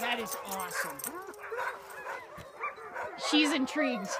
That is awesome. She's intrigued.